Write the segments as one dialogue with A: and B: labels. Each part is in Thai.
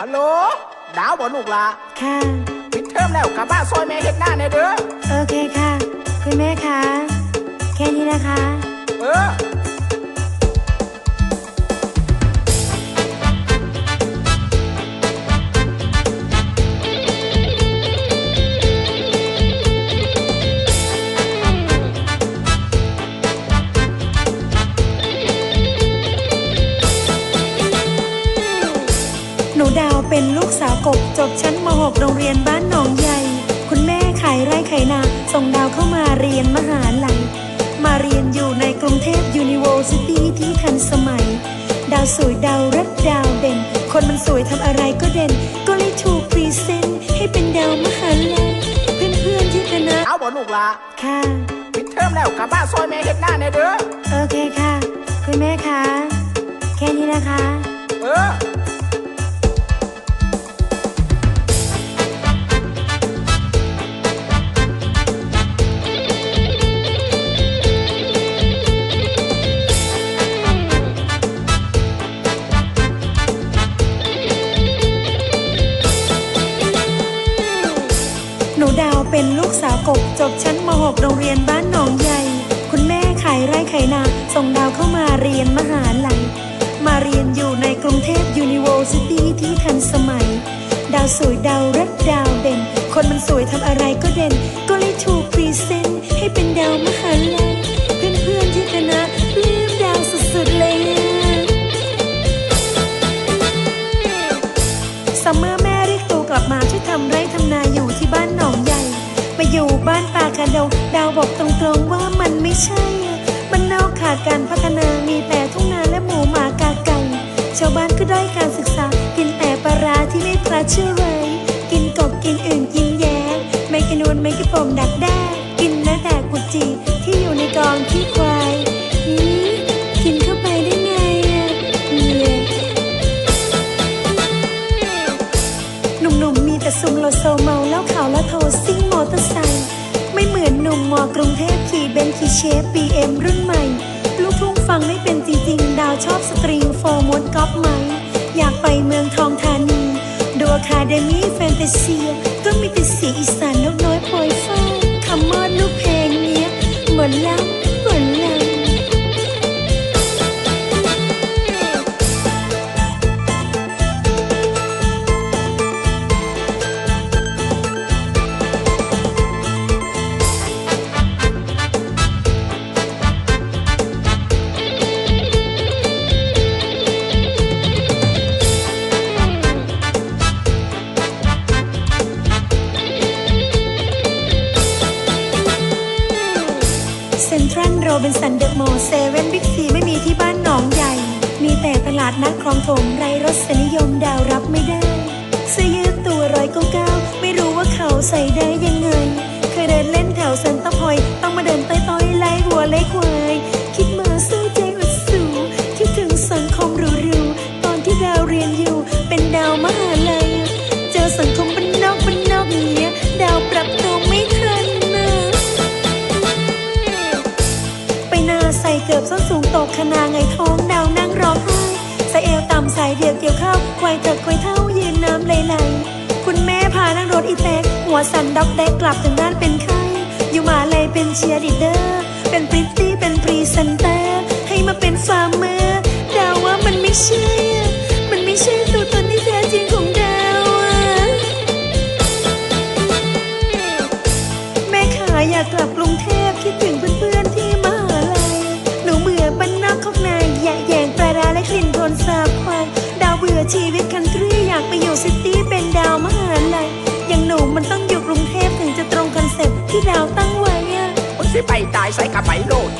A: ฮัลโหล ดาวบ่ลูกละ
B: ค่ะ
A: ปิดเทอมแล้วกลับบ้านซอยแม่เฮ็ดหน้าแน่เด้อ
B: โอเคค่ะ คุณแม่คะ แค่นี้นะคะ
A: เป็
B: นลูกสาวกบจบชั้นม .6 โรงเรียนบ้านหนองใหญ่ คุณแม่ขายไร่ขายนาส่งดาวเข้ามาเรียนมหาลัย มาเรียนอยู่ในกรุงเทพ University ที่ทันสมัย ดาวสวยดาวเริ่ดดาวเด่น คนมันสวยทำอะไรก็เด่น ก็เลยถูก present ให้เป็นดาวมหาลัย เพื่อนๆที่คณะ
A: ดาวบ่ลูกละ
B: ค่ะ
A: ปิดเทอมแล้วกลับบ้านซอยแม่เฮ็ดหน้าแน่เด้อ
B: โอเคค่ะ คุณแม่คะ แค่นี้นะคะ
A: เออ
B: หนูดาวเป็นลูกสาวกบจบชั้นม .6 โรงเรียนบ้านหนองใหญ่ คุณแม่ขายไร่ขายนา ส่งดาวเข้ามาเรียนมหาลัย มาเรียนอยู่ในกรุงเทพ University ที่ทันสมัย ดาวสวยดาวเริ่ดดาวเด่น คนมันสวยทำอะไรก็เด่น ก็เลยถูก present ให้เป็นดาวมหาลัย เพื่อนๆที่คณะลืมดาวสุดๆเลย summer บ้านป่ากระดงดาวบอกตรงๆว่ามันไม่ใช่ มันนอกขาดการพัฒนามีแต่ทุ่งนาและหมูหมากาไก่ ชาวบ้านก็ได้การศึกษา กินแต่ปลาร้าที่ไม่พลาเชื่อไรกินกบกินอื่นกินแย้ไม่กินนวลไม่กินปมดักแด้กินแม้แต่กุจีที่อยู่ในกองขี้ควายหืมกินเข้าไปได้ไงอะเหนื่อยหนุ่มๆมีแต่ซุมโลโซเมาแล้วขาวแล้วโทรซิ่งมอเตอร์ไซค์ นหนุ่มมอกรุงเทพขี่เบนขี่เชฟบีเอ็มรุ่นใหม่ ลูกทุ่งฟังไม่เป็นจริงๆ ดาวชอบสตริงโฟมดก๊อปไหม อยากไปเมืองทองธานีดูอะคาเดมี่แฟนตาเซีย ก็มีแต่เสียงอีสานนกน้อยโปรยฟ้าคำมอดลูกเพลงเนี้ยเหมือนล้ว เซ็นทรัลโรบินสันเดอะมอลล์เซเว่นบิ๊กซีไม่มีที่บ้านหนองใหญ่ มีแต่ตลาดนัดคลองถมไร้รสนิยมดาวรับไม่ได้เสื้อยืดตัวร้อยเก้าเก้าไม่รู้ว่าเขาใส่ได้ยังไง เคยเดินเล่นแถวเซ็นเตอร์พอยต์ต้อง เกือบส้นสูงตกขนาไงท้องดาวนั่งร้องไห้ใส่เอวต่ำสายเดียวเกี่ยวข้าวควายเถิดควายเท่ายืนน้ำไหลๆคุณแม่พานั่งรถอีแตกหัวสั่นด็อกแดกกลับถึงบ้านเป็นไข้อยู่มาเลยเป็นเชียร์ดีเดอร์ เป็นพริตตี้เป็นพรีเซนเตอร์ให้มาเป็นฟาร์มเมอร์ ดาวตั้งไว้อะ
A: มึงสิไปตายใส่กับไปโลด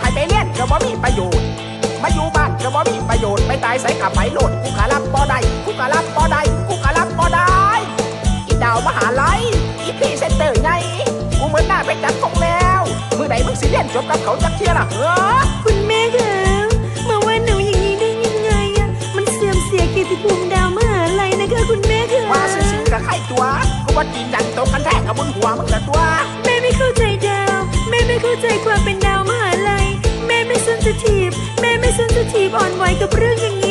A: ให้ไปเรียนก็บ่มีประโยชน์ มาอยู่บ้านก็บ่มีประโยชน์ ไปตายใส่กับไปโลดกูกะรับบ่ได้กูกะรับบ่ได้กูกะรับบ่ได้อีดาวมหาลัยอีพรีเซนเตอร์ไงกูเหมือนหน้าไปจัดของแล้ว มือไหนมึงสิเรียนจบกับเขาจักเทียล่ะเฮ้อ
B: คุณแม่คะมาว่าหนูอย่างนี้ได้ยังไงอะมันเสื่อมเสียเกียรติภูมิดาวมหาลัยนะคะคุณแม่คะ
A: ว่าซื่อๆกับใครตัวกูว่าจีนยันตกกันแท้กับบนหัวมึงละ
B: อ่อนไหวกับเรื่องอย่าง